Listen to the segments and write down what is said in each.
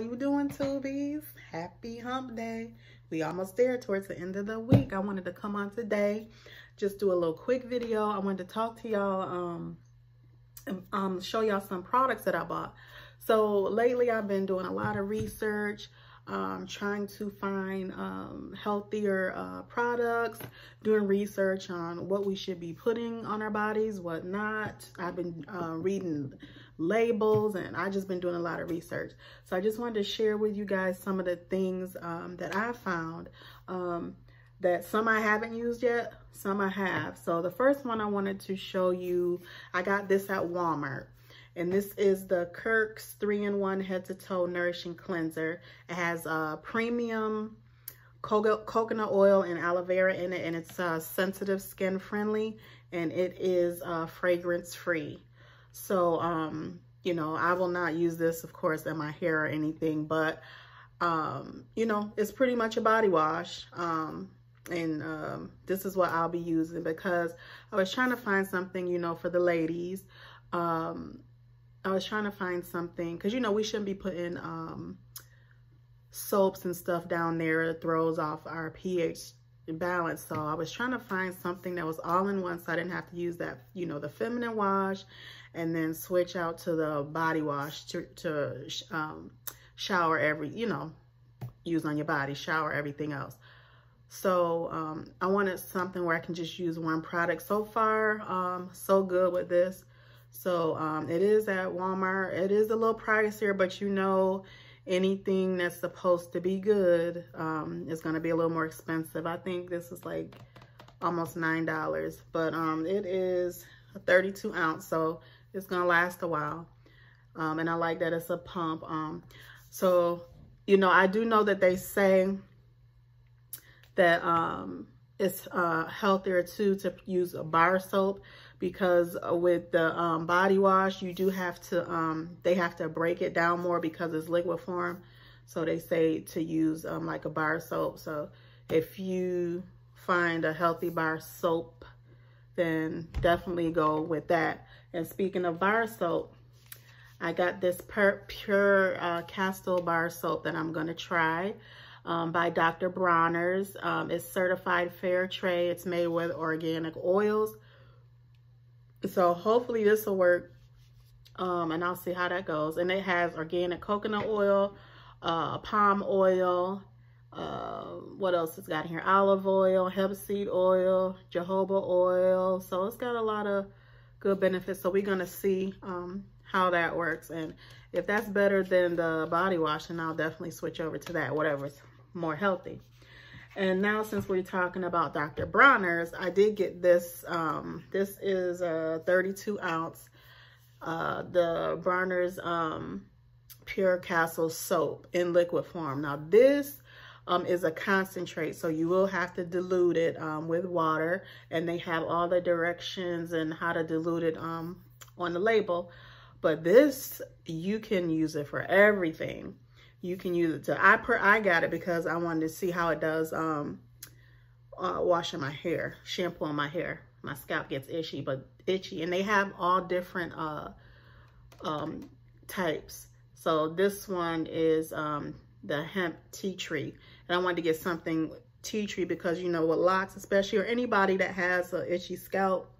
you doing, Tubies? Happy hump day. We almost there towards the end of the week. I wanted to come on today, just do a little quick video. I wanted to talk to y'all, um, um, show y'all some products that I bought. So lately I've been doing a lot of research, um, trying to find um, healthier uh, products, doing research on what we should be putting on our bodies, what not. I've been uh, reading labels and I just been doing a lot of research. So I just wanted to share with you guys some of the things um, that I found um, that some I haven't used yet, some I have. So the first one I wanted to show you, I got this at Walmart. And this is the Kirk's 3-in-1 Head to Toe Nourishing Cleanser. It has uh, premium coconut oil and aloe vera in it. And it's uh, sensitive skin friendly. And it is uh, fragrance free. So, um, you know, I will not use this, of course, in my hair or anything. But, um, you know, it's pretty much a body wash. Um, and um, this is what I'll be using because I was trying to find something, you know, for the ladies. Um, I was trying to find something because, you know, we shouldn't be putting um, soaps and stuff down there. It throws off our pH balance. So I was trying to find something that was all in one so I didn't have to use that, you know, the feminine wash and then switch out to the body wash to, to um, shower every, you know, use on your body, shower everything else. So um, I wanted something where I can just use one product. So far, um, so good with this. So um, it is at Walmart. It is a little pricier, but you know anything that's supposed to be good um, is going to be a little more expensive. I think this is like almost $9, but um, it is a 32 ounce, so it's going to last a while. Um, and I like that it's a pump. Um, so, you know, I do know that they say that um, it's uh, healthier too to use a bar soap because with the um, body wash, you do have to, um, they have to break it down more because it's liquid form. So they say to use um, like a bar soap. So if you find a healthy bar soap, then definitely go with that. And speaking of bar soap, I got this pure, pure uh, Castle bar soap that I'm going to try um, by Dr. Bronner's. Um, it's certified fair trade. It's made with organic oils. So hopefully this will work. Um, and I'll see how that goes. And it has organic coconut oil, uh, palm oil, uh, what else it's got here? Olive oil, hemp seed oil, jojoba oil. So it's got a lot of good benefits. So we're going to see um, how that works. And if that's better than the body wash, then I'll definitely switch over to that, whatever's more healthy. And now since we're talking about Dr. Bronner's, I did get this. Um, this is a 32 ounce, uh, the Bronner's um, Pure Castle soap in liquid form. Now this um, is a concentrate, so you will have to dilute it um, with water. And they have all the directions and how to dilute it um, on the label. But this, you can use it for everything you can use it to, I per, I got it because I wanted to see how it does um, uh, washing my hair, shampooing my hair. My scalp gets itchy, but itchy. And they have all different uh, um, types. So this one is um, the hemp tea tree. And I wanted to get something tea tree because, you know, with locks especially, or anybody that has an itchy scalp,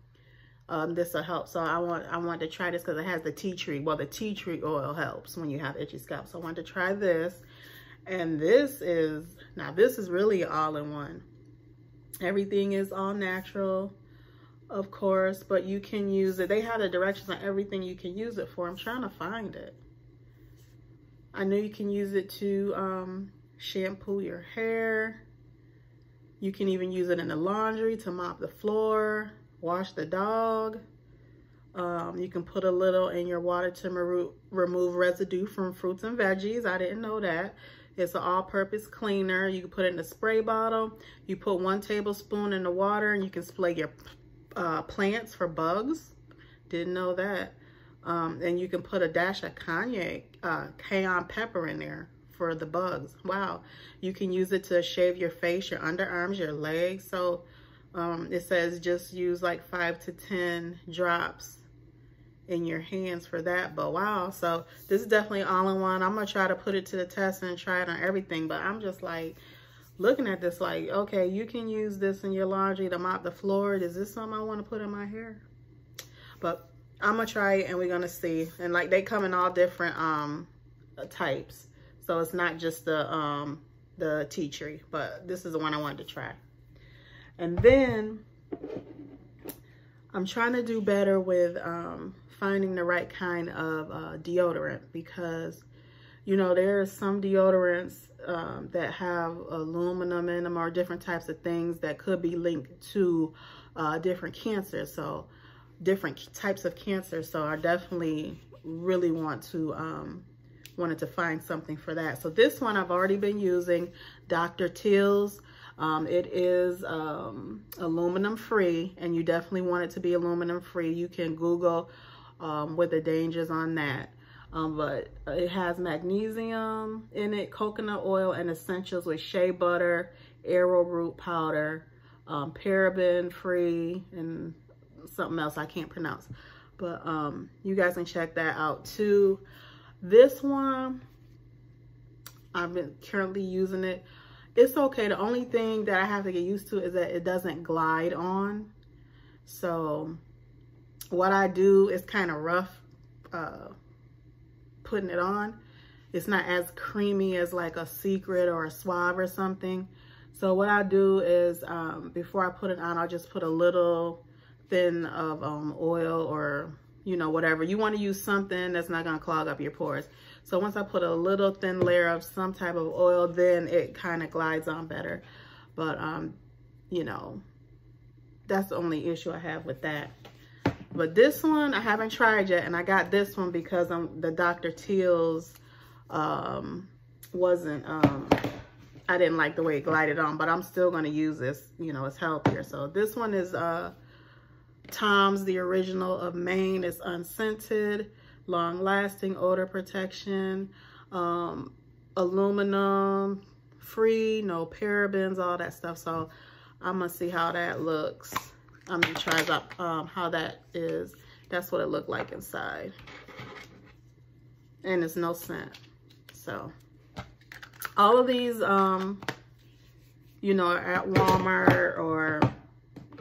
um, this will help. So I want I want to try this because it has the tea tree. Well, the tea tree oil helps when you have itchy scalp. So I want to try this. And this is, now this is really all in one. Everything is all natural, of course, but you can use it. They have the directions on everything you can use it for. I'm trying to find it. I know you can use it to um, shampoo your hair. You can even use it in the laundry to mop the floor wash the dog. Um, you can put a little in your water to remove residue from fruits and veggies. I didn't know that. It's an all-purpose cleaner. You can put it in a spray bottle. You put one tablespoon in the water and you can spray your uh, plants for bugs. Didn't know that. Um, and you can put a dash of cognac, uh, cayenne pepper in there for the bugs. Wow. You can use it to shave your face, your underarms, your legs. So um, it says just use like five to 10 drops in your hands for that. But wow, so this is definitely all-in-one. I'm going to try to put it to the test and try it on everything. But I'm just like looking at this like, okay, you can use this in your laundry to mop the floor. Is this something I want to put in my hair? But I'm to try it and we're to see. And like they come in all different um types. So it's not just the um the tea tree, but this is the one I wanted to try. And then I'm trying to do better with um, finding the right kind of uh, deodorant because, you know, there are some deodorants um, that have aluminum in them or different types of things that could be linked to uh, different cancers. So different types of cancer. So I definitely really want to um, wanted to find something for that. So this one I've already been using, Dr. Teal's. Um, it is um, aluminum free and you definitely want it to be aluminum free. You can Google um, what the dangers on that. Um, but it has magnesium in it, coconut oil, and essentials with shea butter, arrowroot powder, um, paraben free, and something else I can't pronounce. But um, you guys can check that out too. This one, I've been currently using it. It's okay. The only thing that I have to get used to is that it doesn't glide on. So what I do is kind of rough uh, putting it on. It's not as creamy as like a Secret or a Suave or something. So what I do is um, before I put it on, I'll just put a little thin of um, oil or you know, whatever. You want to use something that's not going to clog up your pores. So once I put a little thin layer of some type of oil, then it kind of glides on better. But, um, you know, that's the only issue I have with that. But this one, I haven't tried yet. And I got this one because I'm, the Dr. Teal's um, wasn't, um, I didn't like the way it glided on. But I'm still going to use this. You know, it's healthier. So this one is... Uh, Tom's, the original of Maine, is unscented, long-lasting odor protection, um, aluminum free, no parabens, all that stuff. So I'm gonna see how that looks. I'm gonna try out um, how that is. That's what it looked like inside. And it's no scent. So all of these, um, you know, at Walmart or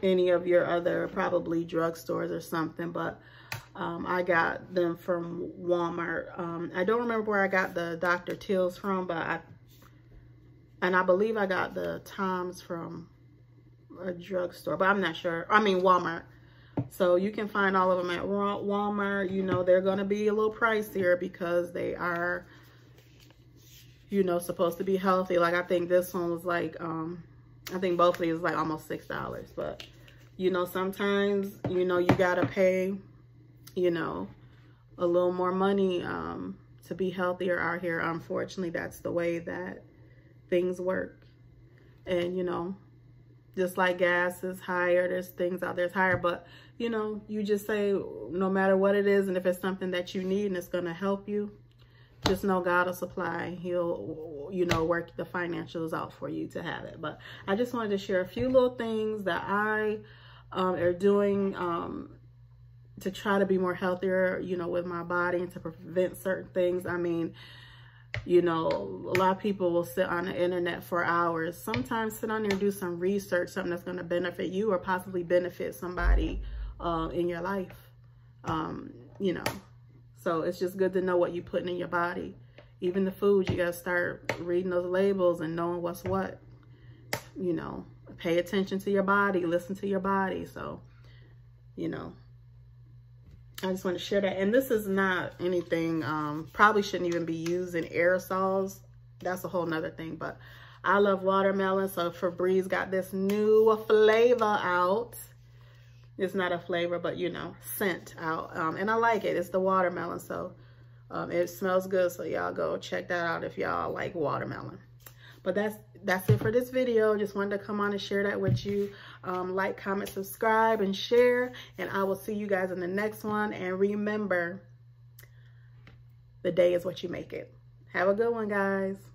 any of your other probably drugstores or something, but um, I got them from Walmart. Um, I don't remember where I got the Dr. Teal's from, but I, and I believe I got the Tom's from a drugstore, but I'm not sure. I mean, Walmart. So you can find all of them at Walmart. You know, they're going to be a little pricier because they are, you know, supposed to be healthy. Like I think this one was like, um, I think both of these is like almost $6. But, you know, sometimes, you know, you got to pay, you know, a little more money um, to be healthier out here. Unfortunately, that's the way that things work. And, you know, just like gas is higher, there's things out there that's higher. But, you know, you just say no matter what it is, and if it's something that you need and it's going to help you, just know God will supply. He'll, you know, work the financials out for you to have it. But I just wanted to share a few little things that I um, are doing um, to try to be more healthier, you know, with my body and to prevent certain things. I mean, you know, a lot of people will sit on the internet for hours. Sometimes sit on there and do some research, something that's going to benefit you or possibly benefit somebody uh, in your life. Um, you know, so it's just good to know what you're putting in your body. Even the food, you got to start reading those labels and knowing what's what. You know, pay attention to your body, listen to your body. So, you know, I just want to share that. And this is not anything, um, probably shouldn't even be used in aerosols. That's a whole nother thing. But I love watermelon. So Febreze got this new flavor out. It's not a flavor, but you know, scent out. Um, and I like it. It's the watermelon. So um, it smells good. So y'all go check that out if y'all like watermelon. But that's that's it for this video. Just wanted to come on and share that with you. Um, like, comment, subscribe, and share. And I will see you guys in the next one. And remember, the day is what you make it. Have a good one, guys.